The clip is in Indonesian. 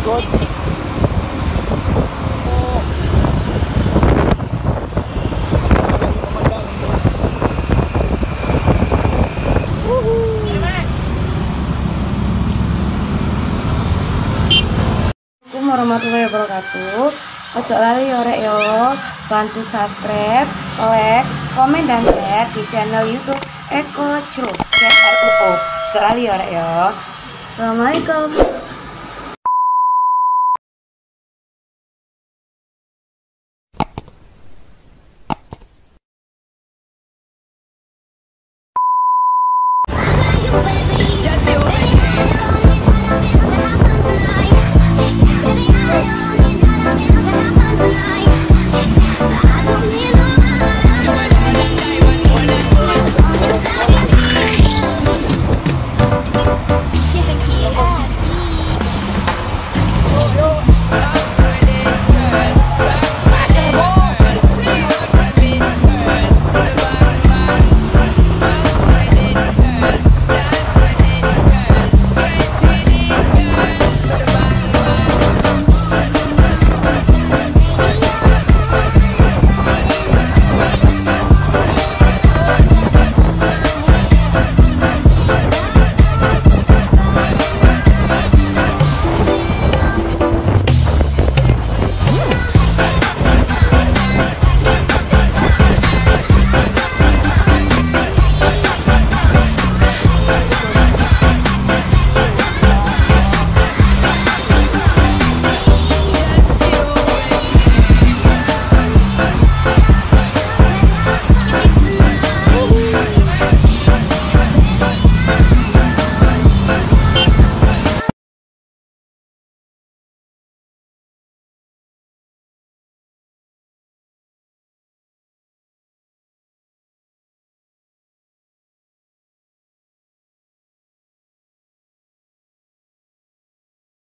lingkod. warahmatullahi wabarakatuh. Ojo lali orek yo. Bantu subscribe, like, komen dan share di channel youtube Eko Cru CRUO Ojo lali orek yo. Assalamualaikum. baby.